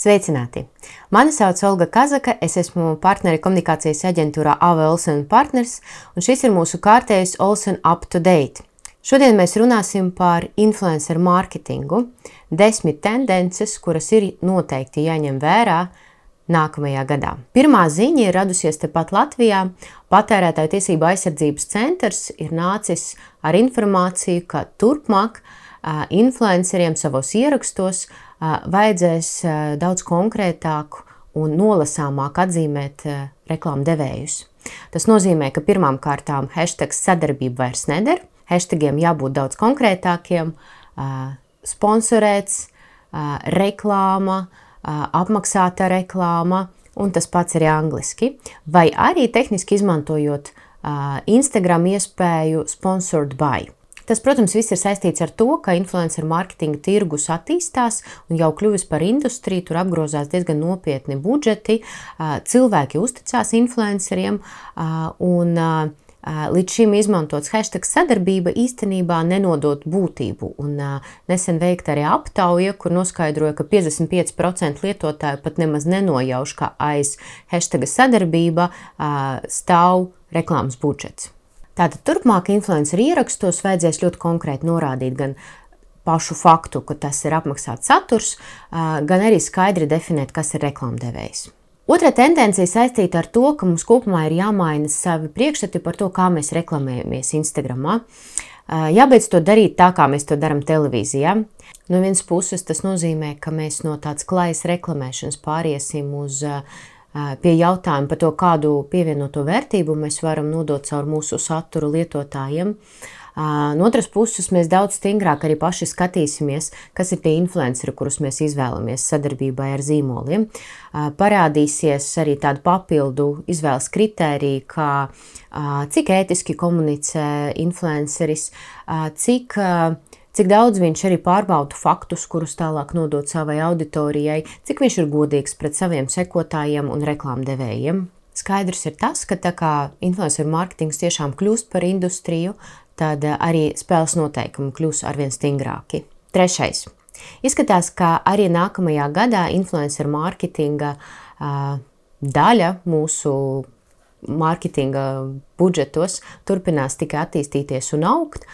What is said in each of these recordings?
Sveicināti! Mani sauc Olga Kazaka, es esmu partneri komunikācijas aģentūrā AV Olsen Partners, un šis ir mūsu kārtējs Olsen Up to Date. Šodien mēs runāsim par influencer mārketingu, desmit tendences, kuras ir noteikti jāņem vērā nākamajā gadā. Pirmā ziņa ir radusies tepat Latvijā. Patērētāju tiesību aizsardzības centrs ir nācis ar informāciju, ka turpmāk influenceriem savos ierakstos vajadzēs daudz konkrētāk un nolasāmāk atzīmēt reklāmu devējus. Tas nozīmē, ka pirmām kārtām hashtag sadarbība vairs neder, hashtagiem jābūt daudz konkrētākiem, sponsorēts, reklāma, apmaksāta reklāma, un tas pats arī angliski, vai arī tehniski izmantojot Instagram iespēju sponsored by. Tas, protams, viss ir saistīts ar to, ka influencer mārketinga tirgus attīstās un jau kļuvis par industriju, tur apgrozās diezgan nopietni budžeti, cilvēki uzticās influenceriem un līdz šim izmantots hashtag sadarbība īstenībā nenodot būtību. Un, nesen veikta arī aptauja, kur noskaidroja, ka 55% lietotāju pat nemaz nenojauš, ka aiz hashtag sadarbība stāv reklāmas budžets. Tātad turpmāk influenceru ierakstos vajadzēs ļoti konkrēti norādīt gan pašu faktu, ka tas ir apmaksāts saturs, gan arī skaidri definēt, kas ir reklāmdevējs. Otra tendence saistīta ar to, ka mums kopumā ir jāmaina savi priekšstati par to, kā mēs reklamējamies Instagram. Jābeidz to darīt tā, kā mēs to darām televīzijā. No vienas puses tas nozīmē, ka mēs no tādas klājas reklamēšanas pāriesim uz uh, pie jautājuma par to, kādu pievienoto vērtību mēs varam nodot caur mūsu saturu lietotājiem. No otras puses, mēs daudz stingrāk arī paši skatīsimies, kas ir tie influenceri, kurus mēs izvēlamies sadarbībai ar zīmoliem. Parādīsies arī tāda papildu izvēles kritērija, kā cik ētiski komunicē influenceris, cik cik daudz viņš arī pārbauda faktus, kurus tālāk nodod savai auditorijai, cik viņš ir godīgs pret saviem sekotājiem un reklāmdevējiem. Skaidrs ir tas, ka tā kā influencer mārketings tiešām kļūst par industriju, tad arī spēles noteikumi kļūs arvien stingrāki. Trešais. Izskatās, ka arī nākamajā gadā influencer mārketinga uh, daļa mūsu mārketinga budžetos turpinās tikai attīstīties un augt.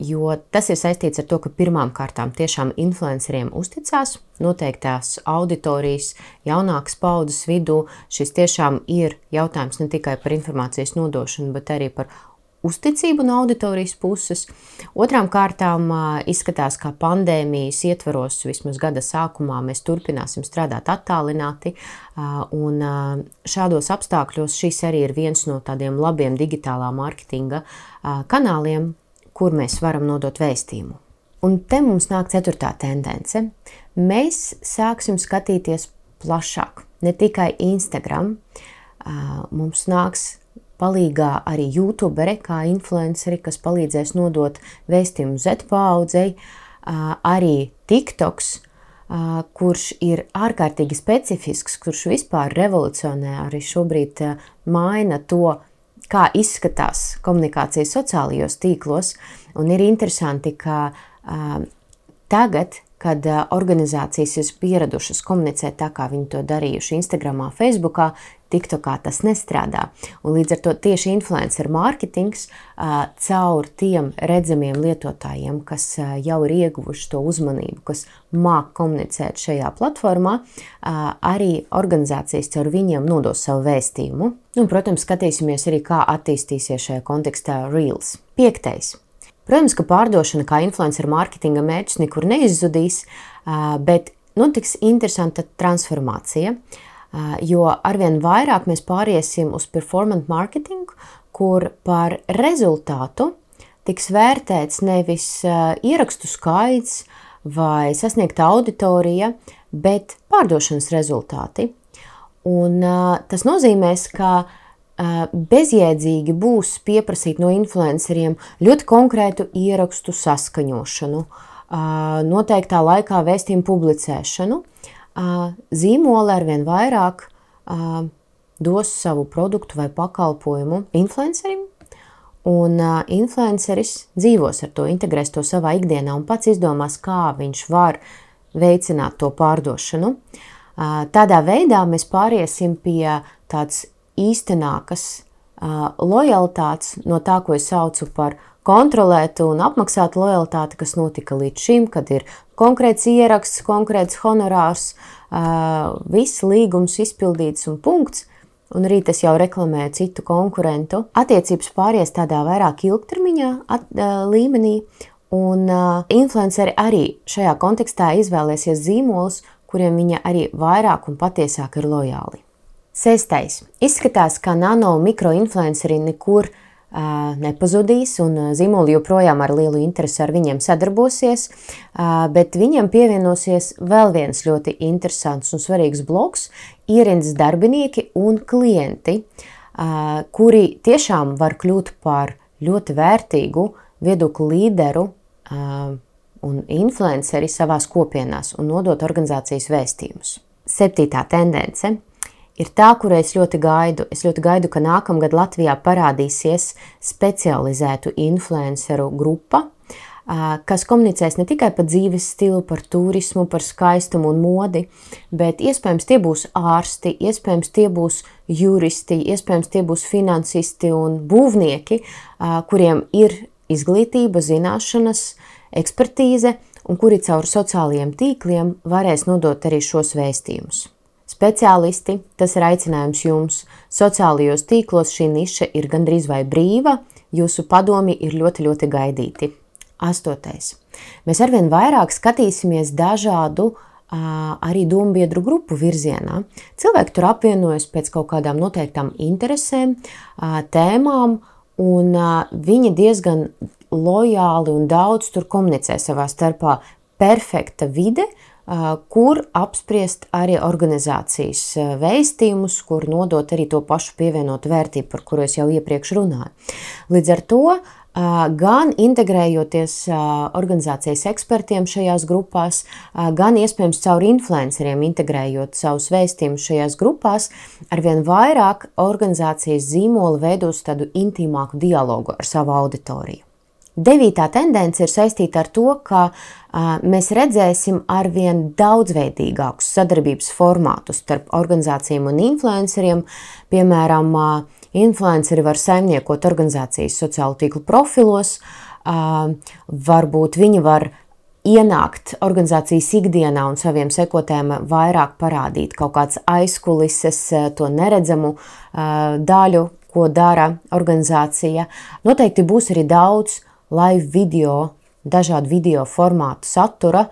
Jo tas ir saistīts ar to, ka pirmām kārtām tiešām influenceriem uzticās noteiktās auditorijas, jaunākas paudzes vidū. Šis tiešām ir jautājums ne tikai par informācijas nodošanu, bet arī par uzticību no auditorijas puses. Otrām kārtām izskatās, ka pandēmijas ietvaros vismaz gada sākumā mēs turpināsim strādāt attālināti, un šādos apstākļos šis arī ir viens no tādiem labiem digitālā mārketinga kanāliem, kur mēs varam nodot vēstījumu. Un te mums nāk ceturtā tendence. Mēs sāksim skatīties plašāk, ne tikai Instagram. Mums nāks palīgā arī YouTuberi, kā influenceri, kas palīdzēs nodot vēstījumu Z paudzei, arī TikToks, kurš ir ārkārtīgi specifisks, kurš vispār revolucionē arī šobrīd maina to, kā izskatās komunikācija sociālajos tīklos. Un ir interesanti, ka tagad, kad organizācijas ir pieradušas komunicēt tā, kā viņi to darījuši Instagram, Facebook, TikTokā tas nestrādā. Un līdz ar to tieši influencer mārketings caur tiem redzamiem lietotājiem, kas jau ir ieguvuši to uzmanību, kas māk komunicēt šajā platformā, arī organizācijas caur viņiem nodos savu vēstījumu. Un, protams, skatīsimies arī, kā attīstīsies šajā kontekstā Reels. Piektais. Protams, ka pārdošana kā influencer mārketinga mērķis nekur neizzudīs, bet notiks interesanta transformācija. Jo arvien vairāk mēs pāriesim uz performance marketing, kur par rezultātu tiks vērtēts nevis ierakstu skaits vai sasniegta auditorija, bet pārdošanas rezultāti. Un, tas nozīmēs, ka bezjēdzīgi būs pieprasīt no influenceriem ļoti konkrētu ierakstu saskaņošanu, noteiktā laikā vēstījumu publicēšanu, zīmoli arvien vairāk dos savu produktu vai pakalpojumu influencerim, un influenceris dzīvos ar to, integrēs to savā ikdienā un pats izdomās, kā viņš var veicināt to pārdošanu. Tādā veidā mēs pāriesim pie tādas īstenākas lojalitātes no tā, ko es saucu par kontrolētu un apmaksātu lojalitāti, kas notika līdz šim, kad ir konkrēts ieraksts, konkrēts honorārs, viss līgums izpildīts un punkts, un arī tas jau reklamē citu konkurentu. Attiecības pāries tādā vairāk ilgtermiņā at, līmenī, un influenceri arī šajā kontekstā izvēlēsies zīmolus, kuriem viņa arī vairāk un patiesāk ir lojāli. Sestais. Izskatās, ka nano mikroinfluenceri nekur uh, nepazudīs, un zīmoli joprojām ar lielu interesi ar viņiem sadarbosies, uh, bet viņiem pievienosies vēl viens ļoti interesants un svarīgs bloks - ierindas darbinieki un klienti, uh, kuri tiešām var kļūt par ļoti vērtīgu viedokļu līderu un influenceri savās kopienās un nodot organizācijas vēstījumus. Septītā tendence ir tā, kurai es ļoti gaidu. Es ļoti gaidu, ka nākamgad Latvijā parādīsies specializētu influenceru grupa, kas komunicēs ne tikai par dzīves stilu, par turismu, par skaistumu un modi, bet iespējams tie būs ārsti, iespējams tie būs juristi, iespējams tie būs finansisti un būvnieki, kuriem ir izglītība, zināšanas, ekspertīze un kuri caur sociālajiem tīkliem varēs nodot arī šos vēstījumus. Speciālisti, tas ir aicinājums jums. Sociālajos tīklos šī niša ir gandrīz vai brīva, jūsu padomi ir ļoti, ļoti gaidīti. Astotais. Mēs arvien vairāk skatīsimies dažādu arī dombiedru grupu virzienā. Cilvēki tur apvienojas pēc kaut kādām noteiktām interesēm, tēmām, un viņi diezgan lojāli un daudz tur komunicē savā starpā. Perfekta vide, kur apspriest arī organizācijas vēstījumus, kur nodot arī to pašu pievienotu vērtību, par kuru es jau iepriekš runāju. Līdz ar to gan integrējoties organizācijas ekspertiem šajās grupās, gan iespējams caur influenceriem integrējot savus vēstījumus šajās grupās, arvien vairāk organizācijas zīmoli veidos tādu intīmāku dialogu ar savu auditoriju. Devītā tendence ir saistīta ar to, ka a, mēs redzēsim arvien daudzveidīgākus sadarbības formātus starp organizācijām un influenceriem. Piemēram, a, influenceri var saimniekot organizācijas sociālo tīklu profilos, a, varbūt viņi var ienākt organizācijas ikdienā un saviem sekotājiem vairāk parādīt kaut kādas aizkulises, to neredzamu daļu, ko dara organizācija. Noteikti būs arī daudz live video, dažādu video formātu satura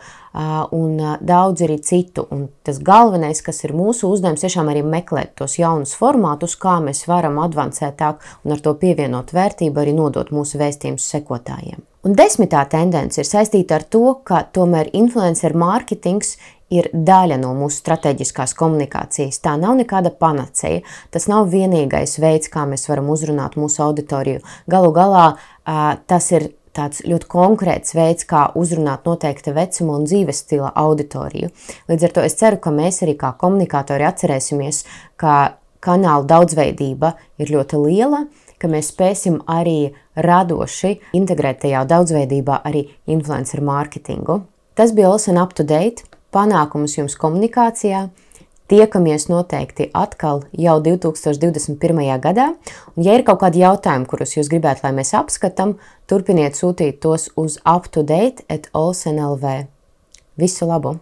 un daudz arī citu. Un tas galvenais, kas ir mūsu uzdevums, tiešām arī meklēt tos jaunus formātus, kā mēs varam advancētāk un ar to pievienot vērtību arī nodot mūsu vēstījumus sekotājiem. Un desmitā tendence ir saistīta ar to, ka tomēr influencer mārketings ir daļa no mūsu strateģiskās komunikācijas. Tā nav nekāda panacēja. Tas nav vienīgais veids, kā mēs varam uzrunāt mūsu auditoriju. Galu galā tas ir tāds ļoti konkrēts veids, kā uzrunāt noteikta vecuma un dzīves stila auditoriju. Līdz ar to es ceru, ka mēs arī kā komunikātori atcerēsimies, ka kanāla daudzveidība ir ļoti liela, ka mēs spēsim arī radoši integrēt tajā daudzveidībā arī influencer mārketingu. Tas bija Olsen Up to Date panākumus jums komunikācijā. Tiekamies noteikti atkal jau 2021. gadā, un ja ir kaut kādi jautājumi, kurus jūs gribētu, lai mēs apskatām, turpiniet sūtīt tos uz uptodate at olsenlv. Visu labu!